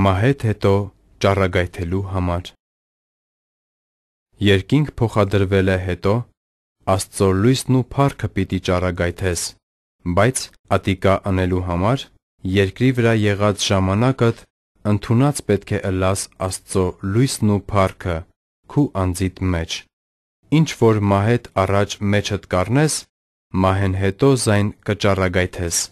Մահետ հետո ճառագայթելու համար Երկինք փոխադրվել է հետո Աստծո լույսն ու փառքը պիտի ճառագայթես, բայց ատիկա անելու համար երկրի վրա եղած ժամանակդ ընդունած պետք է ըլլաս Աստծո լույսն ու փառքը քու անձիդ մեջ։ Ինչ որ մահետ առաջ մեջդ կառնես, մահեն հետո զայն կճառագայթես։